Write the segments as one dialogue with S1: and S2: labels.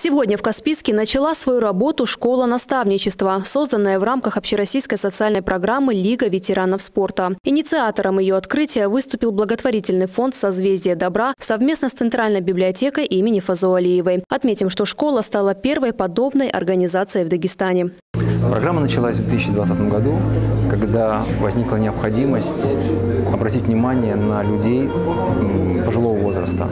S1: Сегодня в Каспийске начала свою работу школа наставничества, созданная в рамках общероссийской социальной программы «Лига ветеранов спорта». Инициатором ее открытия выступил благотворительный фонд «Созвездие добра» совместно с Центральной библиотекой имени Фазуалиевой. Отметим, что школа стала первой подобной организацией в Дагестане.
S2: Программа началась в 2020 году, когда возникла необходимость обратить внимание на людей пожилого возраста.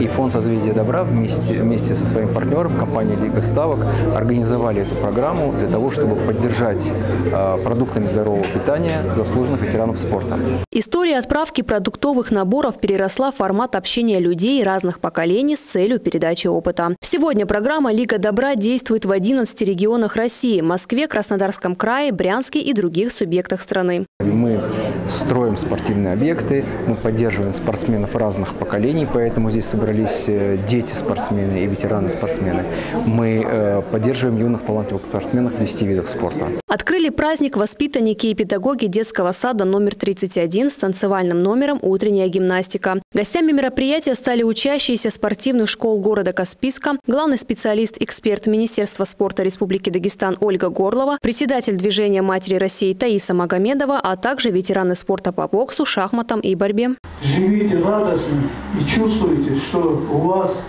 S2: И фонд «Созвездие добра» вместе, вместе со своим партнером, компанией «Лига ставок», организовали эту программу для того, чтобы поддержать э, продуктами здорового питания заслуженных ветеранов спорта.
S1: История отправки продуктовых наборов переросла в формат общения людей разных поколений с целью передачи опыта. Сегодня программа «Лига добра» действует в 11 регионах России – Москве, Краснодарском крае, Брянске и других субъектах страны.
S2: Мы строим спортивные объекты, мы поддерживаем спортсменов разных поколений, поэтому здесь собрались э, дети-спортсмены и ветераны-спортсмены. Мы э, поддерживаем юных талантливых спортсменов в 10 видах спорта.
S1: Открыли праздник воспитанники и педагоги детского сада номер 31 с танцевальным номером «Утренняя гимнастика». Гостями мероприятия стали учащиеся спортивных школ города Каспийска, главный специалист-эксперт Министерства спорта Республики Дагестан Ольга Горлова, председатель движения «Матери России» Таиса Магомедова, а также ветераны спорта по боксу, шахматам и борьбе.
S3: Живите радостно и чувствуйте, что у вас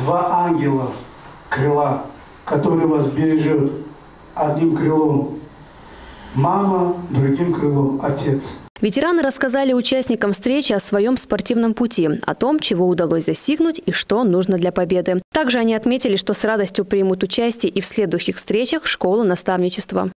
S3: два ангела крыла, которые вас бережет одним крылом мама, другим крылом отец.
S1: Ветераны рассказали участникам встречи о своем спортивном пути, о том, чего удалось достигнуть и что нужно для победы. Также они отметили, что с радостью примут участие и в следующих встречах школы наставничества.